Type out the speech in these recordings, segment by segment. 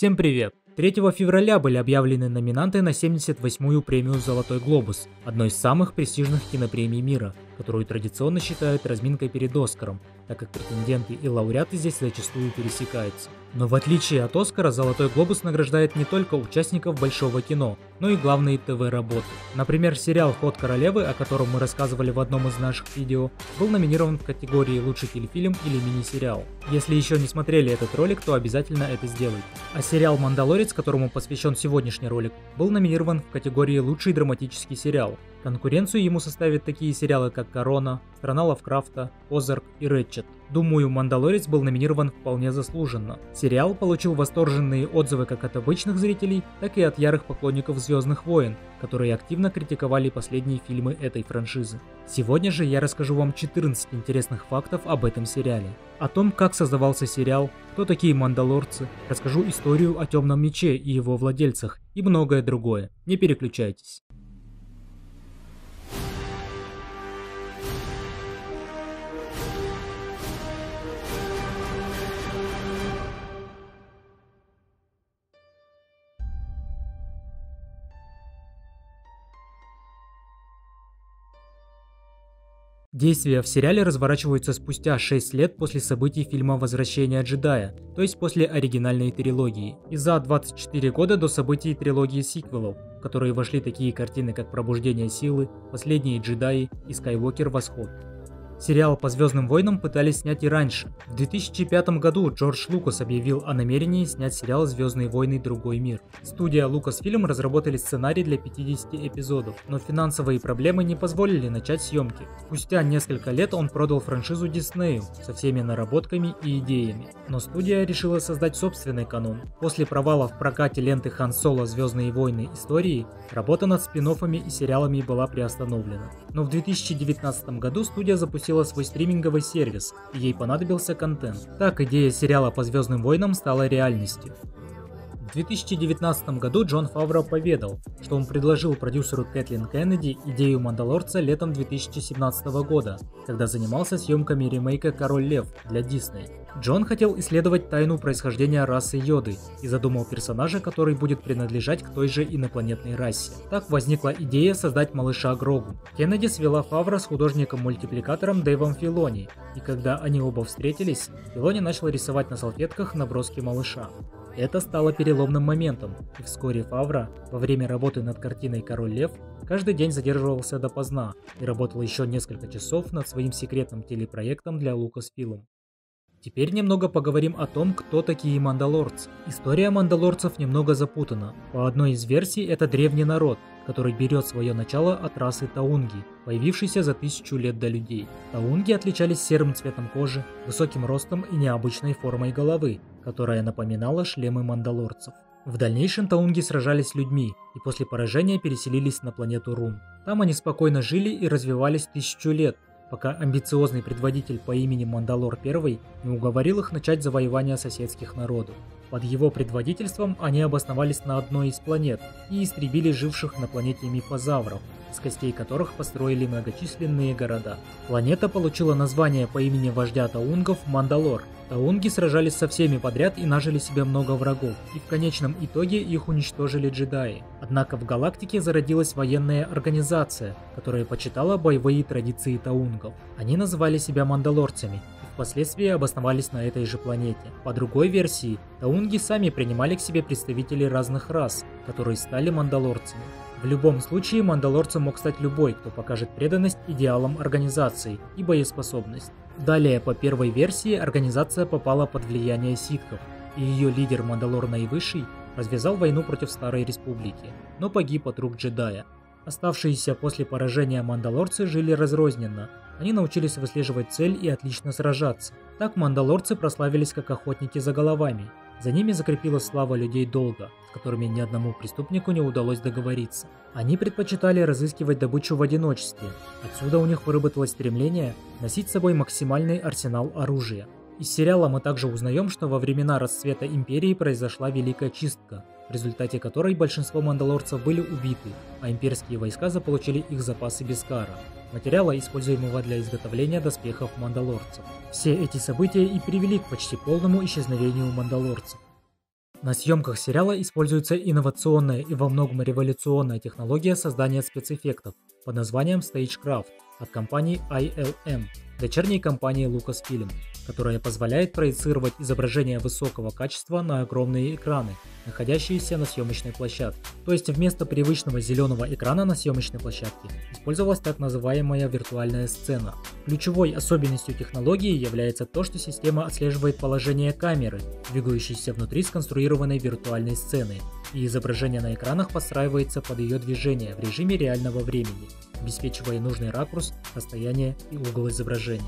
Всем привет! 3 февраля были объявлены номинанты на 78-ю премию «Золотой глобус», одной из самых престижных кинопремий мира, которую традиционно считают разминкой перед Оскаром, так как претенденты и лауреаты здесь зачастую пересекаются. Но в отличие от Оскара, Золотой Глобус награждает не только участников большого кино, но и главные ТВ-работы. Например, сериал «Ход королевы», о котором мы рассказывали в одном из наших видео, был номинирован в категории «Лучший телефильм» или «Мини-сериал». Если еще не смотрели этот ролик, то обязательно это сделайте. А сериал «Мандалорец», которому посвящен сегодняшний ролик, был номинирован в категории «Лучший драматический сериал». Конкуренцию ему составят такие сериалы, как «Корона», «Страна Лавкрафта», «Озарк» и «Рэтчет». Думаю, «Мандалорец» был номинирован вполне заслуженно. Сериал получил восторженные отзывы как от обычных зрителей, так и от ярых поклонников «Звездных войн», которые активно критиковали последние фильмы этой франшизы. Сегодня же я расскажу вам 14 интересных фактов об этом сериале. О том, как создавался сериал, кто такие мандалорцы, расскажу историю о Темном Мече и его владельцах и многое другое. Не переключайтесь. Действия в сериале разворачиваются спустя 6 лет после событий фильма «Возвращение джедая», то есть после оригинальной трилогии, и за 24 года до событий трилогии сиквелов, в которые вошли такие картины как «Пробуждение силы», «Последние джедаи» и «Скайуокер. Восход». Сериал по Звездным войнам пытались снять и раньше. В 2005 году Джордж Лукас объявил о намерении снять сериал «Звездные войны. Другой мир». Студия Lucasfilm разработали сценарий для 50 эпизодов, но финансовые проблемы не позволили начать съемки. Спустя несколько лет он продал франшизу Диснею со всеми наработками и идеями. Но студия решила создать собственный канон. После провала в прокате ленты Хан Соло «Звездные войны. Истории» работа над спин и сериалами была приостановлена. Но в 2019 году студия запустила запустила свой стриминговый сервис, и ей понадобился контент. Так идея сериала по Звездным войнам стала реальностью. В 2019 году Джон Фавро поведал, что он предложил продюсеру Кэтлин Кеннеди идею «Мандалорца» летом 2017 года, когда занимался съемками ремейка «Король Лев» для Дисней. Джон хотел исследовать тайну происхождения расы Йоды и задумал персонажа, который будет принадлежать к той же инопланетной расе. Так возникла идея создать малыша Грогу. Кеннеди свела Фавра с художником-мультипликатором Дэйвом Филони, и когда они оба встретились, Филони начал рисовать на салфетках наброски малыша. Это стало переломным моментом, и вскоре Фавра, во время работы над картиной «Король Лев», каждый день задерживался допоздна и работал еще несколько часов над своим секретным телепроектом для Lucasfilm. Теперь немного поговорим о том, кто такие мандалорцы. История мандалорцев немного запутана. По одной из версий это древний народ, который берет свое начало от расы Таунги, появившейся за тысячу лет до людей. Таунги отличались серым цветом кожи, высоким ростом и необычной формой головы, которая напоминала шлемы мандалорцев. В дальнейшем таунги сражались с людьми и после поражения переселились на планету Рун. Там они спокойно жили и развивались тысячу лет, пока амбициозный предводитель по имени Мандалор I не уговорил их начать завоевание соседских народов. Под его предводительством они обосновались на одной из планет и истребили живших на планете мифозавров, из костей которых построили многочисленные города. Планета получила название по имени вождя таунгов Мандалор. Таунги сражались со всеми подряд и нажили себе много врагов, и в конечном итоге их уничтожили джедаи. Однако в галактике зародилась военная организация, которая почитала боевые традиции таунгов. Они называли себя мандалорцами впоследствии обосновались на этой же планете. По другой версии, таунги сами принимали к себе представителей разных рас, которые стали мандалорцами. В любом случае, мандалорцем мог стать любой, кто покажет преданность идеалам организации и боеспособность. Далее, по первой версии, организация попала под влияние ситхов, и ее лидер Мандалор Наивысший развязал войну против Старой Республики, но погиб от рук джедая. Оставшиеся после поражения мандалорцы жили разрозненно. Они научились выслеживать цель и отлично сражаться. Так мандалорцы прославились как охотники за головами, за ними закрепилась слава людей долга, с которыми ни одному преступнику не удалось договориться. Они предпочитали разыскивать добычу в одиночестве. Отсюда у них выработалось стремление носить с собой максимальный арсенал оружия. Из сериала мы также узнаем, что во времена расцвета Империи произошла Великая Чистка, в результате которой большинство мандалорцев были убиты, а имперские войска заполучили их запасы без кара материала, используемого для изготовления доспехов мандалорцев. Все эти события и привели к почти полному исчезновению мандалорцев. На съемках сериала используется инновационная и во многом революционная технология создания спецэффектов под названием Stagecraft от компании ILM, дочерней компании Lucasfilm, которая позволяет проецировать изображение высокого качества на огромные экраны, находящиеся на съемочной площадке. То есть вместо привычного зеленого экрана на съемочной площадке использовалась так называемая виртуальная сцена. Ключевой особенностью технологии является то, что система отслеживает положение камеры, двигающейся внутри сконструированной виртуальной сцены, и изображение на экранах подстраивается под ее движение в режиме реального времени, обеспечивая нужный ракурс, расстояние и угол изображения.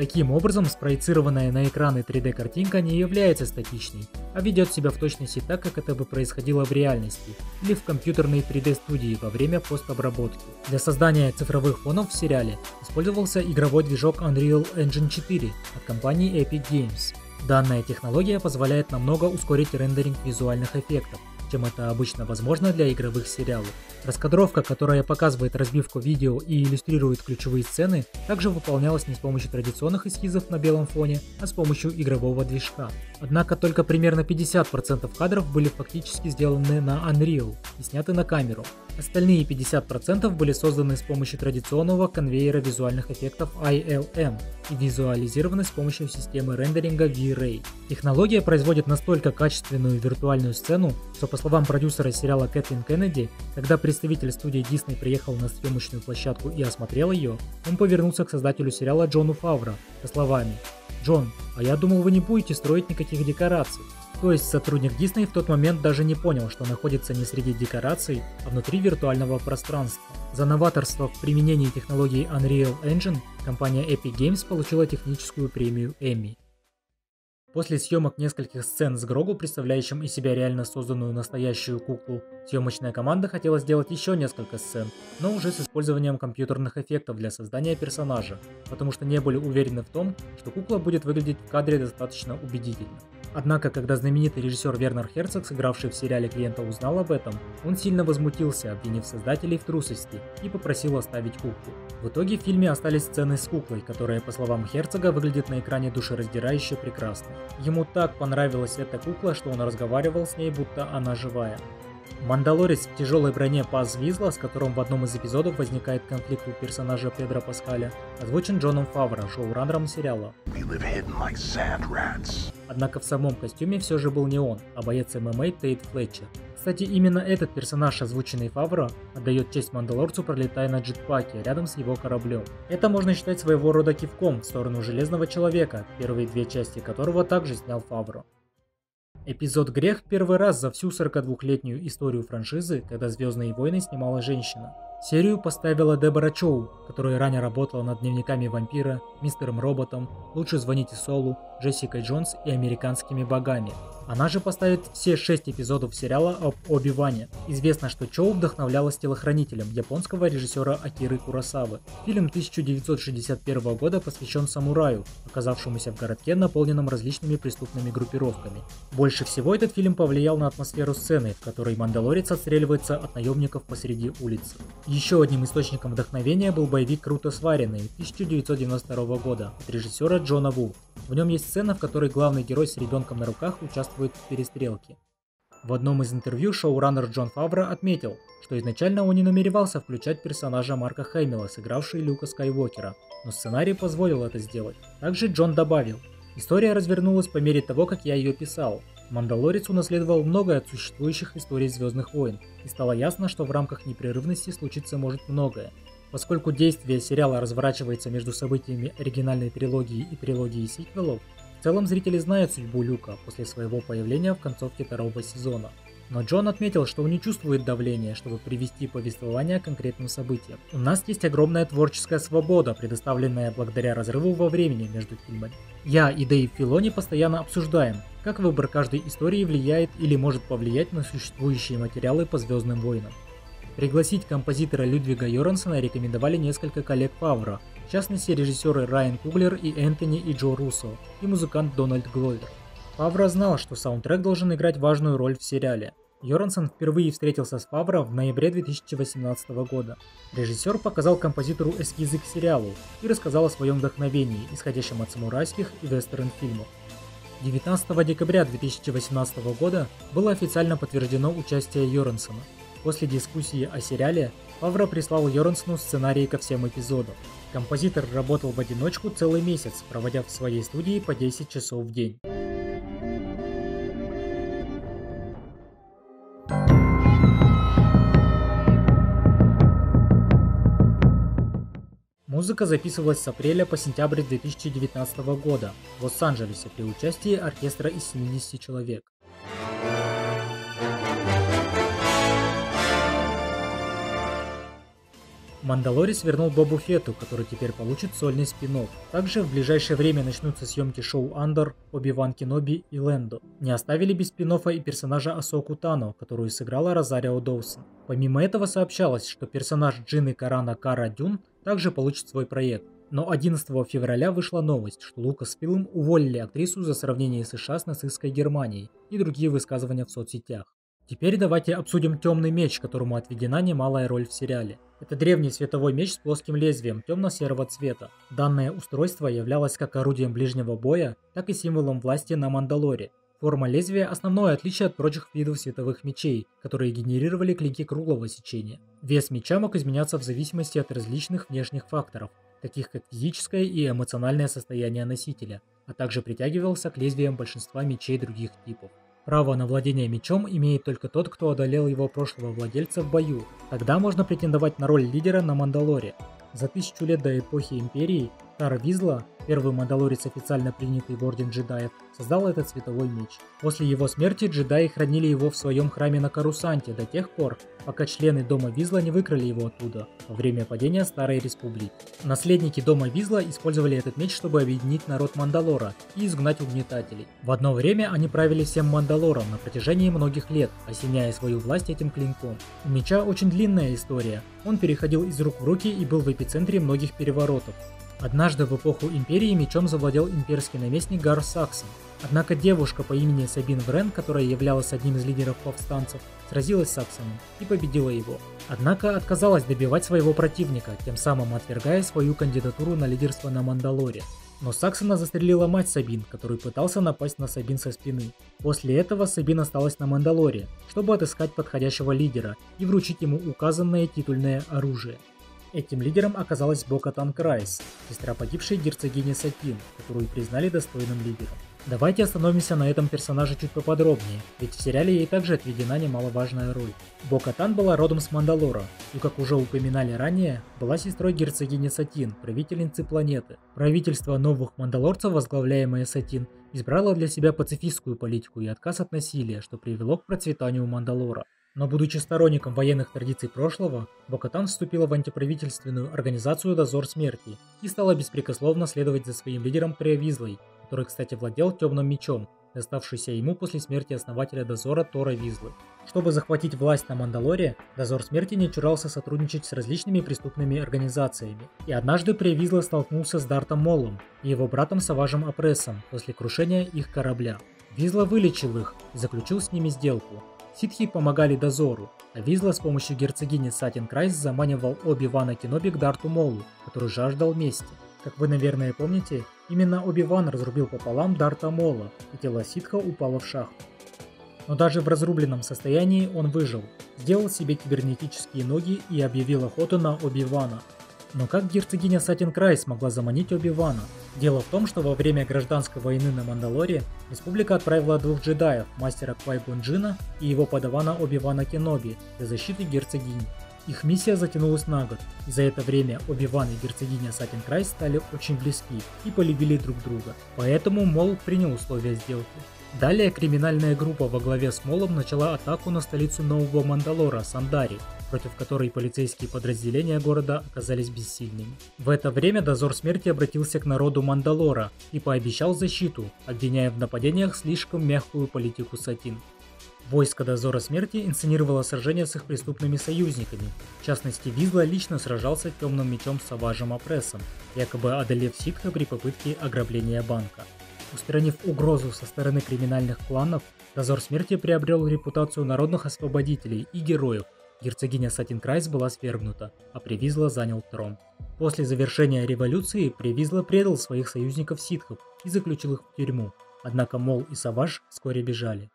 Таким образом, спроецированная на экраны 3D-картинка не является статичной, а ведет себя в точности так, как это бы происходило в реальности или в компьютерной 3D-студии во время постобработки. Для создания цифровых фонов в сериале использовался игровой движок Unreal Engine 4 от компании Epic Games. Данная технология позволяет намного ускорить рендеринг визуальных эффектов, чем это обычно возможно для игровых сериалов. Раскадровка, которая показывает разбивку видео и иллюстрирует ключевые сцены, также выполнялась не с помощью традиционных эскизов на белом фоне, а с помощью игрового движка. Однако только примерно 50% кадров были фактически сделаны на Unreal и сняты на камеру. Остальные 50% были созданы с помощью традиционного конвейера визуальных эффектов ILM и визуализированы с помощью системы рендеринга V-Ray. Технология производит настолько качественную виртуальную сцену, что по словам продюсера сериала Кэтлин Кеннеди, когда представитель студии Disney приехал на съемочную площадку и осмотрел ее, он повернулся к создателю сериала Джону Фавро со словами «Джон, а я думал вы не будете строить никаких декораций». То есть сотрудник Disney в тот момент даже не понял, что находится не среди декораций, а внутри виртуального пространства. За новаторство в применении технологии Unreal Engine компания Epic Games получила техническую премию Emmy. После съемок нескольких сцен с Грогу, представляющим из себя реально созданную настоящую куклу, съемочная команда хотела сделать еще несколько сцен, но уже с использованием компьютерных эффектов для создания персонажа, потому что не были уверены в том, что кукла будет выглядеть в кадре достаточно убедительно. Однако, когда знаменитый режиссер Вернер Херцог, сыгравший в сериале клиента, узнал об этом, он сильно возмутился, обвинив создателей в трусости и попросил оставить куклу. В итоге в фильме остались сцены с куклой, которая, по словам Херцога, выглядит на экране душераздирающе прекрасно. Ему так понравилась эта кукла, что он разговаривал с ней, будто она живая. Мандалорец в тяжелой броне Паз Визла, с которым в одном из эпизодов возникает конфликт у персонажа Педро Паскаля, озвучен Джоном Фавро, шоураннером сериала. Однако в самом костюме все же был не он, а боец ММА Тейт Флетчер. Кстати, именно этот персонаж, озвученный Фавро, отдает честь Мандалорцу, пролетая на джетпаке рядом с его кораблем. Это можно считать своего рода кивком в сторону Железного Человека, первые две части которого также снял Фавро. Эпизод «Грех» первый раз за всю 42-летнюю историю франшизы, когда «Звездные войны» снимала женщина. Серию поставила Дебора Чоу, которая ранее работала над дневниками вампира, Мистером Роботом, Лучше звоните Солу, Джессикой Джонс и Американскими богами. Она же поставит все шесть эпизодов сериала об Оби-Ване. Известно, что Чоу вдохновлялась телохранителем японского режиссера Акиры Курасавы. Фильм 1961 года посвящен самураю, оказавшемуся в городке, наполненном различными преступными группировками. Больше всего этот фильм повлиял на атмосферу сцены, в которой мандалорец отстреливается от наемников посреди улицы. Еще одним источником вдохновения был боевик «Круто сваренный» 1992 года от режиссера Джона Ву. В нем есть сцена, в которой главный герой с ребенком на руках участвует в перестрелке. В одном из интервью шоураннер Джон Фавро отметил, что изначально он не намеревался включать персонажа Марка Хэмилла, сыгравший Люка Скайуокера, но сценарий позволил это сделать. Также Джон добавил, История развернулась по мере того, как я ее писал. Мандалорец унаследовал многое от существующих историй Звездных войн, и стало ясно, что в рамках непрерывности случиться может многое. Поскольку действие сериала разворачивается между событиями оригинальной трилогии и трилогии сиквелов, в целом зрители знают судьбу Люка после своего появления в концовке второго сезона. Но Джон отметил, что он не чувствует давления, чтобы привести повествование к конкретным событиям. У нас есть огромная творческая свобода, предоставленная благодаря разрыву во времени между фильмами. Я и Дэйв Филони постоянно обсуждаем, как выбор каждой истории влияет или может повлиять на существующие материалы по Звездным войнам. Пригласить композитора Людвига Йорансона рекомендовали несколько коллег Фавра, в частности режиссеры Райан Куглер и Энтони и Джо Руссо, и музыкант Дональд Гловер. Фавро знал, что саундтрек должен играть важную роль в сериале. Йорансон впервые встретился с Фавро в ноябре 2018 года. Режиссер показал композитору эскизы к сериалу и рассказал о своем вдохновении, исходящем от самурайских и вестерн-фильмов. 19 декабря 2018 года было официально подтверждено участие Йорансона. После дискуссии о сериале Фавро прислал Йорансону сценарий ко всем эпизодам. Композитор работал в одиночку целый месяц, проводя в своей студии по 10 часов в день. Музыка записывалась с апреля по сентябрь 2019 года в Лос-Анджелесе при участии оркестра из 70 человек. Мандалорис вернул Бобу Фетту, который теперь получит сольный спин -офф. Также в ближайшее время начнутся съемки шоу Андор, Оби-Ван Кеноби и Лэндо. Не оставили без спин и персонажа Асоку Тано, которую сыграла Розарио Доусон. Помимо этого сообщалось, что персонаж Джины Карана Кара Дюн также получит свой проект. Но 11 февраля вышла новость, что Лукас Филм уволили актрису за сравнение США с нацистской Германией и другие высказывания в соцсетях. Теперь давайте обсудим темный меч, которому отведена немалая роль в сериале. Это древний световой меч с плоским лезвием темно-серого цвета. Данное устройство являлось как орудием ближнего боя, так и символом власти на Мандалоре. Форма лезвия – основное отличие от прочих видов световых мечей, которые генерировали клинки круглого сечения. Вес меча мог изменяться в зависимости от различных внешних факторов, таких как физическое и эмоциональное состояние носителя, а также притягивался к лезвиям большинства мечей других типов. Право на владение мечом имеет только тот, кто одолел его прошлого владельца в бою. Тогда можно претендовать на роль лидера на Мандалоре. За тысячу лет до эпохи Империи Тар Визла Первый мандалорец, официально принятый в Орден джедаев, создал этот световой меч. После его смерти джедаи хранили его в своем храме на Карусанте до тех пор, пока члены Дома Визла не выкрали его оттуда во время падения Старой Республики. Наследники Дома Визла использовали этот меч, чтобы объединить народ Мандалора и изгнать угнетателей. В одно время они правили всем Мандалором на протяжении многих лет, осеняя свою власть этим клинком. У меча очень длинная история. Он переходил из рук в руки и был в эпицентре многих переворотов. Однажды в эпоху Империи мечом завладел имперский наместник Гар Саксон. Однако девушка по имени Сабин Врен, которая являлась одним из лидеров повстанцев, сразилась с Саксоном и победила его. Однако отказалась добивать своего противника, тем самым отвергая свою кандидатуру на лидерство на Мандалоре. Но Саксона застрелила мать Сабин, который пытался напасть на Сабин со спины. После этого Сабин осталась на Мандалоре, чтобы отыскать подходящего лидера и вручить ему указанное титульное оружие. Этим лидером оказалась Бокатан Крайс, сестра погибшей герцогини Сатин, которую признали достойным лидером. Давайте остановимся на этом персонаже чуть поподробнее, ведь в сериале ей также отведена немаловажная роль. Бокатан была родом с Мандалора, и как уже упоминали ранее, была сестрой герцогини Сатин, правительницы планеты. Правительство новых мандалорцев, возглавляемое Сатин, избрало для себя пацифистскую политику и отказ от насилия, что привело к процветанию Мандалора. Но будучи сторонником военных традиций прошлого, Бокатан вступила в антиправительственную организацию «Дозор смерти» и стала беспрекословно следовать за своим лидером Преовизлой, который, кстати, владел темным мечом, доставшийся ему после смерти основателя Дозора Тора Визлы. Чтобы захватить власть на Мандалоре, Дозор Смерти не чурался сотрудничать с различными преступными организациями. И однажды Превизла столкнулся с Дартом Моллом и его братом Саважем Апрессом после крушения их корабля. Визла вылечил их и заключил с ними сделку. Ситхи помогали дозору, а Визла с помощью герцогини Сатин Крайс заманивал Оби-Вана Кеноби к Дарту Молу, который жаждал мести. Как вы, наверное, помните, именно Оби-Ван разрубил пополам Дарта Мола, и тело Ситха упало в шахту. Но даже в разрубленном состоянии он выжил, сделал себе кибернетические ноги и объявил охоту на Оби-Вана, но как герцогиня Сатин Край смогла заманить Оби-Вана? Дело в том, что во время гражданской войны на Мандалоре республика отправила двух джедаев, мастера Квай Джина и его подавана Оби-Вана Кеноби для защиты герцогини. Их миссия затянулась на год, и за это время Оби-Ван и герцогиня Сатин Край стали очень близки и полюбили друг друга. Поэтому Мол принял условия сделки. Далее криминальная группа во главе с Молом начала атаку на столицу Нового Мандалора, Сандари, против которой полицейские подразделения города оказались бессильными. В это время Дозор Смерти обратился к народу Мандалора и пообещал защиту, обвиняя в нападениях слишком мягкую политику Сатин. Войско Дозора Смерти инсценировало сражение с их преступными союзниками. В частности, Визла лично сражался темным мечом с Саважем Апрессом, якобы одолев Ситха при попытке ограбления банка. Устранив угрозу со стороны криминальных кланов, Дозор Смерти приобрел репутацию народных освободителей и героев. Герцогиня Сатинкрайс была свергнута, а Привизла занял трон. После завершения революции Привизла предал своих союзников ситхов и заключил их в тюрьму. однако Мол и Саваж вскоре бежали.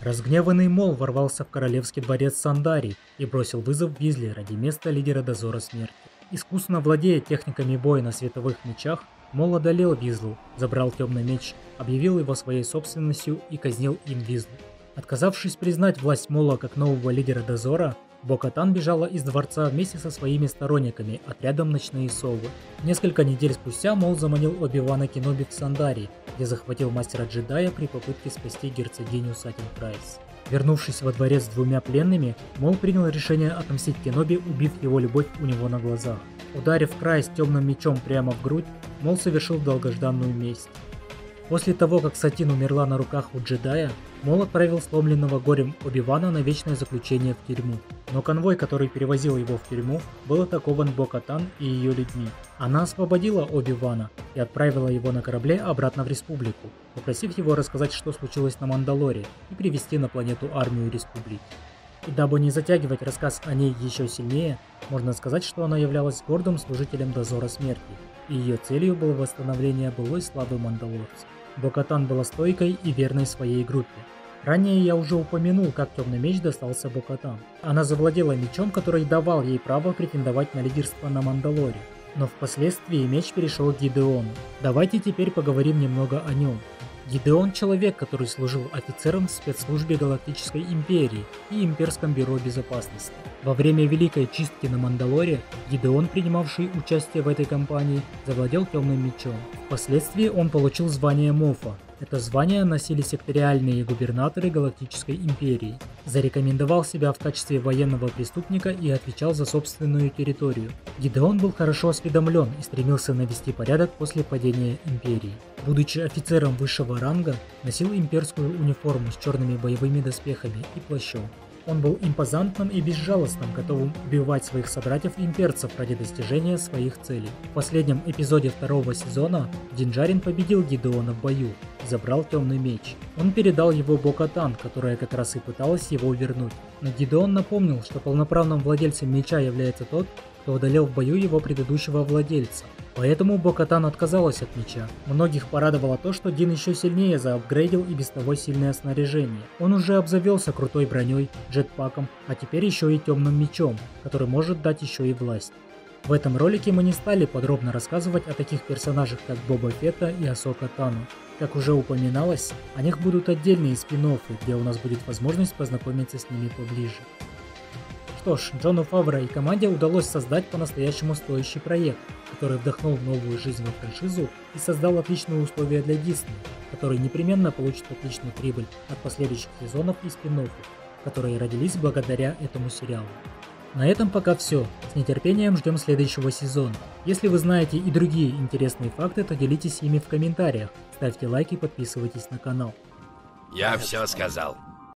Разгневанный Мол ворвался в королевский дворец Сандари и бросил вызов Визли ради места лидера дозора смерти. Искусно владея техниками боя на световых мечах, Мол одолел Визлу, забрал темный меч, объявил его своей собственностью и казнил им Визлу. Отказавшись признать власть Мола как нового лидера дозора, Бокатан бежала из дворца вместе со своими сторонниками, отрядом «Ночные совы». Несколько недель спустя Мол заманил Оби-Вана Кеноби в Сандари, где захватил мастера-джедая при попытке спасти герцогиню Сатин Крайз. Вернувшись во дворец с двумя пленными, Мол принял решение отомстить Кеноби, убив его любовь у него на глазах. Ударив Крайз темным мечом прямо в грудь, Мол совершил долгожданную месть. После того, как Сатин умерла на руках у джедая, Мол отправил сломленного горем Оби-Вана на вечное заключение в тюрьму. Но конвой, который перевозил его в тюрьму, был атакован Бокатан и ее людьми. Она освободила Оби-Вана и отправила его на корабле обратно в Республику, попросив его рассказать, что случилось на Мандалоре, и привести на планету армию Республики. И дабы не затягивать рассказ о ней еще сильнее, можно сказать, что она являлась гордым служителем Дозора Смерти, и ее целью было восстановление былой славы мандалорцев. Бокатан была стойкой и верной своей группе. Ранее я уже упомянул, как темный меч достался Бокатан. Она завладела мечом, который давал ей право претендовать на лидерство на Мандалоре. Но впоследствии меч перешел к Гидеону. Давайте теперь поговорим немного о нем. Гидеон – человек, который служил офицером в спецслужбе Галактической Империи и Имперском бюро безопасности. Во время Великой Чистки на Мандалоре Гидеон, принимавший участие в этой кампании, завладел темным мечом. Впоследствии он получил звание Мофа, это звание носили секториальные губернаторы Галактической Империи. Зарекомендовал себя в качестве военного преступника и отвечал за собственную территорию. Гидеон был хорошо осведомлен и стремился навести порядок после падения Империи. Будучи офицером высшего ранга, носил имперскую униформу с черными боевыми доспехами и плащом. Он был импозантным и безжалостным, готовым убивать своих собратьев-имперцев ради достижения своих целей. В последнем эпизоде второго сезона Динджарин победил Гидеона в бою забрал темный меч. Он передал его Бокатан, которая как раз и пыталась его вернуть. Но Гидеон напомнил, что полноправным владельцем меча является тот, кто одолел в бою его предыдущего владельца. Поэтому Бокатан отказалась от меча. Многих порадовало то, что Дин еще сильнее заапгрейдил и без того сильное снаряжение. Он уже обзавелся крутой броней, джетпаком, а теперь еще и темным мечом, который может дать еще и власть. В этом ролике мы не стали подробно рассказывать о таких персонажах, как Боба Фетта и Асока Тану. Как уже упоминалось, о них будут отдельные спин где у нас будет возможность познакомиться с ними поближе. Что ж, Джону Фавро и команде удалось создать по-настоящему стоящий проект, который вдохнул новую жизнь во франшизу и создал отличные условия для Дисней, который непременно получит отличную прибыль от последующих сезонов и спин которые родились благодаря этому сериалу. На этом пока все. С нетерпением ждем следующего сезона. Если вы знаете и другие интересные факты, то делитесь ими в комментариях. Ставьте лайки и подписывайтесь на канал. Я все сказал.